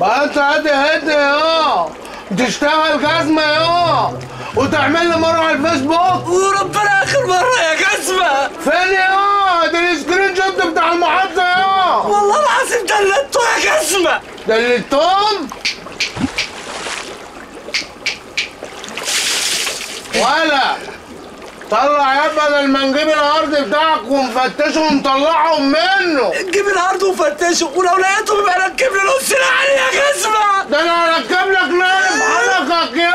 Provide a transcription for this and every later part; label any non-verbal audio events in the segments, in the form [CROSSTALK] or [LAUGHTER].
بقى انت هدي هدي يا تشتغل جزمة يا وتعمل لي مرة على الفيسبوك. وربنا آخر مرة يا جزمه فين يا ده السكرين شوت بتاع المحادثة يا والله العظيم دلدته يا جزمه دلتهم ولا. طلع يا بدل ما نجيب الأرض بتاعك ونفتشه ونطلعهم منه. نجيب الأرض ونفتشه ولو لقيتهم يبقى ركب لي نص نعل يا جزمه ده أنا هركب لك نايم حلقك يا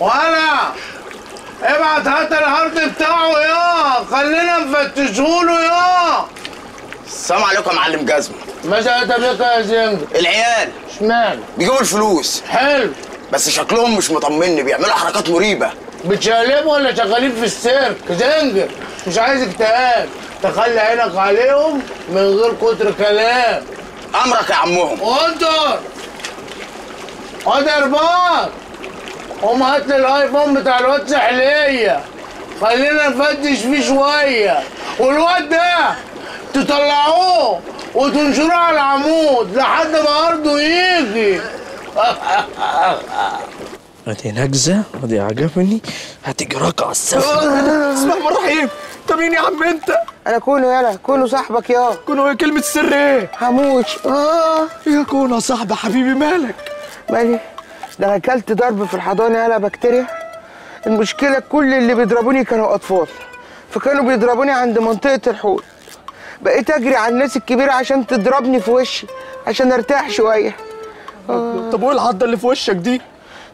ولا ابعت هات ال hard بتاعه يا خلينا نفتشهوله يا. السلام عليكم يا معلم جزمه ماذا انت بك يا زنجر العيال اشمعنى؟ بيجيبوا الفلوس. حلو. بس شكلهم مش مطمني بيعملوا حركات مريبة. بتشقلبوا ولا شغالين في السيرك؟ زنجر مش عايز اكتئاب. تخلي عينك عليهم من غير كتر كلام. أمرك يا عمهم. قدر! قدر بار! قوم هات لي الآيفون بتاع الواد سحلية خلينا نفتش فيه شوية. والواد ده تطلعوه وتنشروه على العمود لحد ما أرضه يجي. ادي نجزه ادي عجبني. بسم الله الرحمن الرحيم انت مين يا عم أنت؟ أنا كونو يلا كونو صاحبك يا. كونوا إيه كلمة السر إيه؟ هموت آه يا كونو صاحبي حبيبي مالك؟ مالي؟ ده أنا أكلت ضرب في الحضانة يلا بكتيريا. المشكلة كل اللي بيضربوني كانوا أطفال. فكانوا بيضربوني عند منطقة الحوض بقيت أجري على الناس الكبيرة عشان تضربني في وشي عشان أرتاح طب وايه العضة اللي في وشك دي؟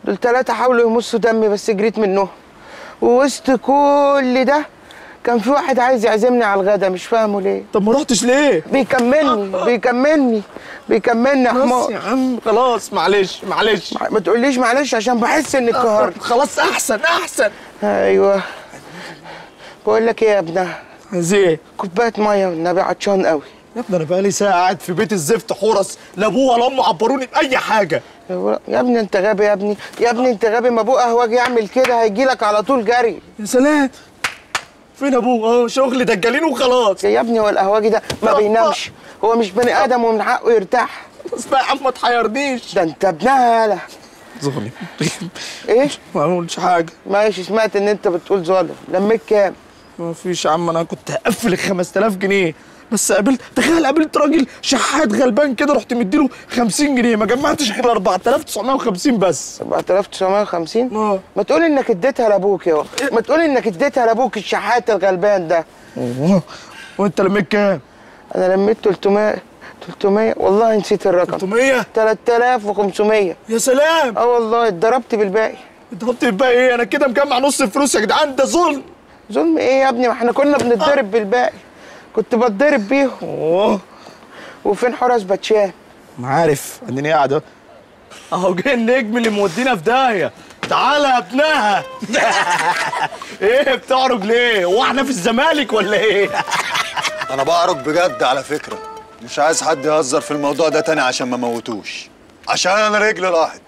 دول ثلاثة حاولوا يمصوا دمي بس جريت منهم ووسط كل ده كان في واحد عايز يعزمني على الغدا مش فاهمه ليه. طب ما رحتش ليه؟ بيكملني بيكملني بيكملني. يا بس حمار يا عم خلاص معلش معلش. ما تقوليش معلش عشان بحس انك قهرت خلاص أحسن أحسن. أيوه. بقول لك إيه يا ابنها عايز إيه؟ كوباية مية والنبي عطشان قوي. يا ابني أنا بقالي ساعة قاعد في بيت الزفت حرس لا أبوه ولا أمه عبروني بأي حاجة. يا ابني أنت غبي يا ابني. يا ابني أنت غبي. ما أبوه قهوجي يعمل كده هيجي لك على طول جري. يا سلام. فين أبوه؟ آه شغل دجالين وخلاص. يا ابني هو القهوجي ده ما بينامش. هو مش بني آدم ومن حقه يرتاح. بس بقى يا عم ما تحيرنيش. ده أنت ابنها يالا ظلم إيه؟ ما اقولش حاجة. ماشي سمعت إن أنت بتقول ظالم. لميت كام؟ ما فيش يا عم أنا كنت هقفل ال 5000 جنيه. بس قابلت تخيل قابلت راجل شحات غلبان كده رحت مديله 50 جنيه. ما جمعتش غير 4950 بس. 4950 آه. ما تقول إنك اديتها لأبوك يا ما تقول إنك اديتها لأبوك الشحات الغلبان ده. وأنت لميت كام؟ أنا لميت 300 300 والله نسيت الرقم. 300 3500 يا سلام! آه والله. اتضربت بالباقي. قلت بقى إيه؟ أنا كده مجمع نص الفلوس يا جدعان. ده ظلم. ظلم إيه يا ابني؟ ما إحنا كنا بنتضرب بالباقي. كنت بتضرب بيهم. وفين حرس باتشان ما عارف. اديني قاعد أهو. اهو جه النجم اللي مودينا في داهية. تعالى يا ابنها. [LAUGHS] إيه بتعرج ليه؟ هو إحنا في الزمالك ولا إيه؟ [LAUGHS] أنا بعرج بجد على فكرة. مش عايز حد يهزر في الموضوع ده تاني عشان ما موتوش. عشان أنا رجلي راحت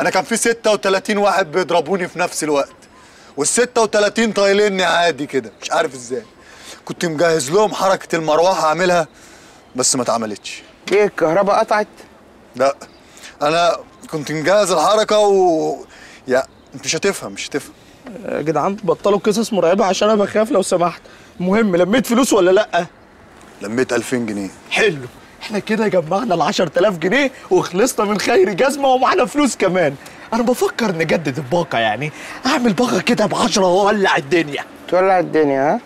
أنا كان في 36 واحد بيضربوني في نفس الوقت. وال 36 طايليني عادي كده. مش عارف إزاي. كنت مجهز لهم حركة المروحة أعملها بس ما اتعملتش. إيه الكهرباء قطعت؟ لا أنا كنت مجهز الحركة و يا أنت مش هتفهم مش هتفهم. يا جدعان بطلوا قصص مرعبة عشان أنا بخاف لو سمحت. المهم لميت فلوس ولا لأ؟ لميت 2000 جنيه. حلو. إحنا كده جمعنا ال 10000 جنيه وخلصنا من خير جزمة ومعانا فلوس كمان. أنا بفكر نجدد الباقة يعني. أعمل باقة كده ب 10 وأولع الدنيا. تولع الدنيا ها؟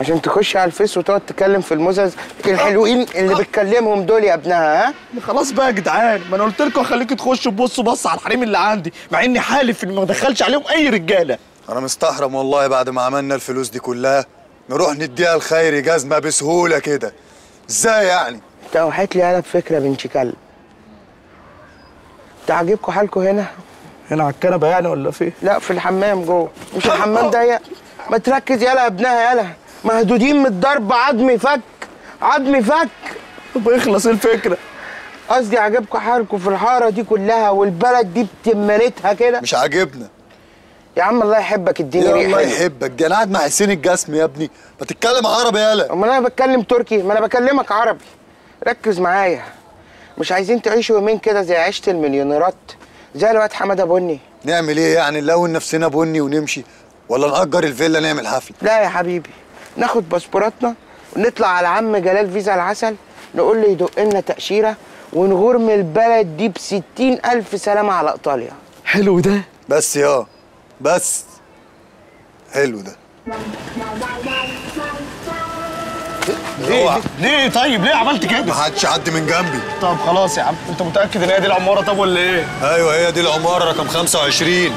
عشان تخش على الفيس وتقعد تكلم في المزز الحلوين اللي بتكلمهم دول يا ابنها ها؟ خلاص بقى يا جدعان ما أنا قلت لكم اخليكم تخشوا تبصوا بص على الحريم اللي عندي مع اني حالف إني ما ادخلش عليهم أي رجالة. أنا مستحرم والله بعد ما عملنا الفلوس دي كلها. نروح نديها لخيري جزمة بسهولة كده. إزاي يعني؟ انت اوحيت لي أنا بفكره بنت كلب. تعجبكم حالكم هنا؟ هنا على الكنبة يعني ولا في؟ لا في الحمام جوه. مش الحمام ضيق ما تركز يلا يا ابنها يلا. مهدودين من الضرب عظمي فك عظمي فك. طب اخلص إيه الفكرة. قصدي عجبكم حالكم في الحارة دي كلها والبلد دي بتمنتها كده؟ مش عاجبنا. يا عم الله يحبك اديني يا ريح الله. يحبك. ده أنا قاعد مع حسين الجسم يا ابني. ما تتكلم عربي يالا امال أنا بتكلم تركي؟ ما أنا بكلمك عربي. ركز معايا. مش عايزين تعيشوا يومين كده زي عيشة المليونيرات؟ زي الواد حمادة بني. نعمل إيه يعني؟ نلون نفسنا بني ونمشي. ولا نأجر الفيلا نعمل حفلة؟ لا يا حبيبي. ناخد باسبوراتنا ونطلع على عم جلال فيزا العسل نقول له يدق لنا تأشيرة ونغور من البلد دي بستين ألف سلامة على إيطاليا. حلو ده. بس يا بس. حلو ده. ليه؟ ليه؟ طيب ليه عملت ما كده حدش عدي من جنبي. طب خلاص يا عم انت متأكد إن هي دي العمارة؟ طب ولا إيه؟ أيوه هي دي العمارة رقم 25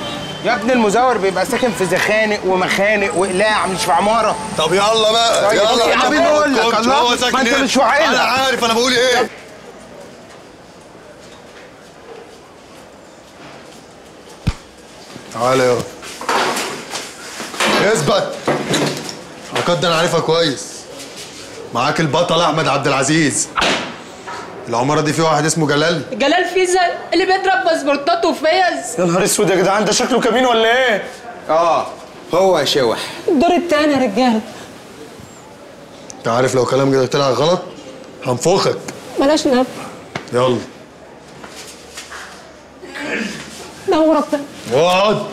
يا ابن المزور بيبقى ساكن في زخانق ومخانق وقلاع مش في عمارة. طب يلا بقى طيب يلا. يا حبيبي أقول لك، الله، ما هنا. مش أنا. عارف أنا بقول إيه. تعالى يلا. اثبت. ده أنا عارفها كويس. معاك البطل أحمد عبد العزيز. العمارة دي فيها واحد اسمه جلال. جلال فيزا اللي بيضرب باسبورتات وفيز يا نهار اسود يا جدعان ده شكله كمين ولا إيه؟ آه هو يا شوح. الدور التاني يا رجاله انت عارف لو كلام كده طلع غلط هنفخك. بلاش نب يلا. نور ربنا. اقعد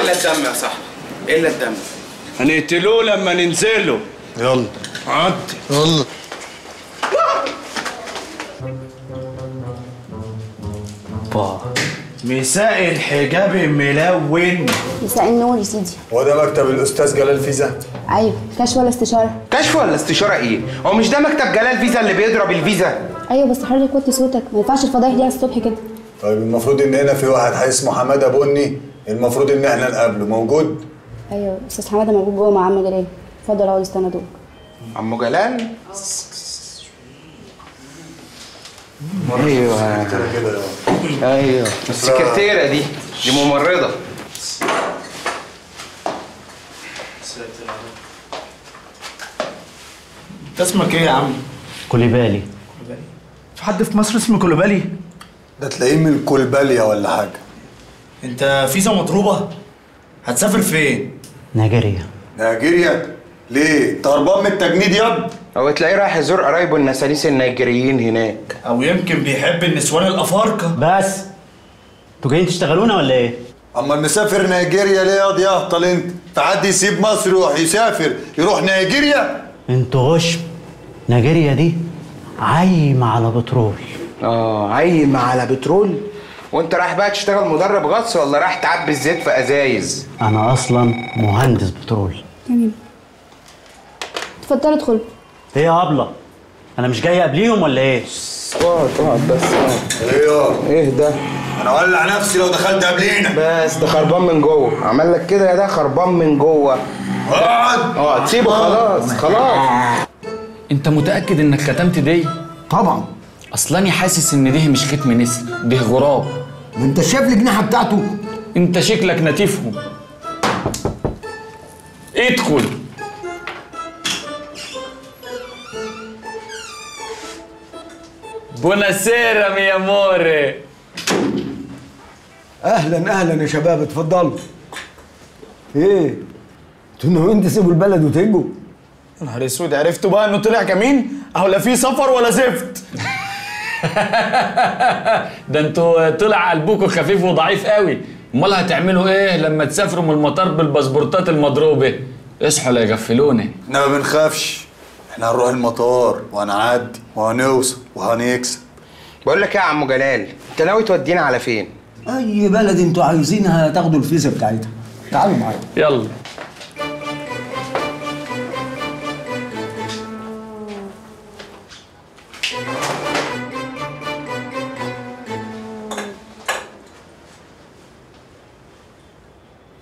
إلا الدم يا صاحبي؟ إلا الدم؟ هنقتلوه لما ننزله. يلا. عد. يلا. با. مساء الحجاب ملون. مساء النور يا سيدي. هو ده مكتب الأستاذ جلال فيزا. أيوه كشف ولا استشارة؟ كشف ولا استشارة إيه؟ هو مش ده مكتب جلال فيزا اللي بيضرب الفيزا؟ أيوه بس حضرتك وطي صوتك. ما ينفعش الفضايح دي على الصبح كده. طيب المفروض إن هنا في واحد اسمه حمادة بني. المفروض إن إحنا نقابله. موجود؟ أيوه أستاذ حمادة موجود جوه مع عم جلال. اتفضل اقعد استنى دورك عمو جلال؟ أيوه. أيوه. السكرتيرة دي دي ممرضة. انت اسمك إيه يا عم؟ كوليبالي. في حد في مصر اسمه كولوبالي ده تلاقيه من الكلباليا ولا حاجة. أنت فيزا مضروبة؟ هتسافر فين؟ نيجيريا. نيجيريا؟ ليه؟ طربان من التجنيد يا هو تلاقيه رايح يزور قرايبه النساليس النيجيريين هناك. أو يمكن بيحب النسوان الافارقة. بس أنتوا جايين تشتغلونا ولا إيه؟ اما المسافر نيجيريا ليه ياض يهطل انت؟ فحد يسيب مصر يروح يسافر يروح نيجيريا؟ أنتوا غشم. نيجيريا دي عايمة على بترول. آه عايم على بترول؟ وانت رايح بقى تشتغل مدرب غطس ولا رايح تعبي الزيت في أزايز؟ أنا أصلا مهندس بترول. تمام اتفضل ادخل إيه يا ابله أنا مش جاي قبليهم ولا إيه؟ اقعد اقعد بس اقعد إيه يا؟ إيه ده؟ أنا اولع نفسي لو دخلت قبلينا. بس ده خربان من جوه. عمل لك كده يا ده خربان من جوه. اقعد. اقعد. سيبه خلاص خلاص. انت متأكد انك ختمت دي؟ طبعا. اصلاني حاسس إن ده مش ختم نسر ده غراب. ما انت شايف الجناحة بتاعته؟ انت شكلك نتيفهم. ادخل. بوناسيرا مي اموري أهلا أهلا يا شباب اتفضلوا. إيه؟ أنتوا ناويين تسيبوا البلد وتجوا يا نهار أسود عرفتوا بقى إنه طلع كمين؟ أهو لا في سفر ولا زفت. [LAUGHS] ده أنتوا طلع قلبكم خفيف وضعيف قوي. أمال هتعملوا إيه لما تسافروا من المطار بالباسبورتات المضروبة؟ اصحوا لا يغفلوني. إحنا ما بنخافش. إحنا هنروح المطار وهنعدي وهنوصل وهنكسب. بقول لك إيه يا عم جلال أنت ناوي تودينا على فين؟ أي بلد أنتوا عايزينها تاخدوا الفيزا بتاعتها. تعالوا معايا. يلا.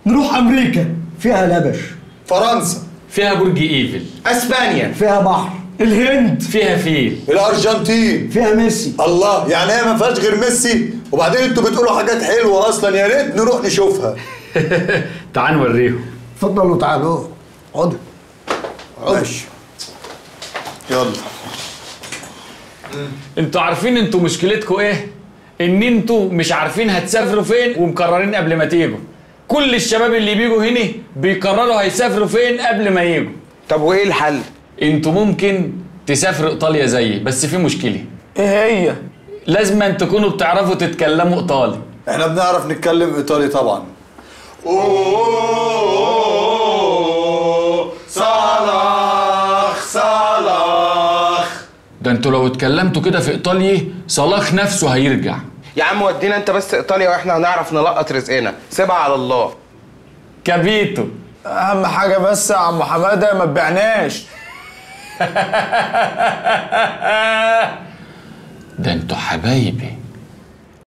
نروح أمريكا فيها لبش. فرنسا. فيها برج إيفل. أسبانيا. فيها بحر. الهند. فيها فيل. الأرجنتين. فيها ميسي. الله يعني هي ما فيهاش غير ميسي؟ وبعدين أنتوا بتقولوا حاجات حلوة أصلا يا ريت نروح نشوفها. [LAUGHS] تعال نوريهم. اتفضلوا تعالوا. اقعدوا ماشي. يلا. أنتوا عارفين أنتوا مشكلتكم إيه؟ ان أنتوا مش عارفين هتسافروا فين ومقررين قبل ما تيجوا. كل الشباب اللي بيجوا هنا بيقرروا هيسافروا فين قبل ما يجوا طب وإيه الحل؟ أنتوا ممكن تسافروا إيطاليا زيي بس في مشكلة. إيه هي؟ لازم أن تكونوا بتعرفوا تتكلموا إيطالي. إحنا بنعرف نتكلم إيطالي طبعا. صلاح صلاح ده أنتوا لو اتكلمتوا كده في ايطالي صلاح نفسه هيرجع. يا عم ودينا انت بس ايطاليا وإحنا هنعرف نلقط رزقنا. سيبها على الله. كابيتو. اهم حاجة بس يا عم حمادة ما تبيعناش. [LAUGHS] ده أنتوا حبايبي.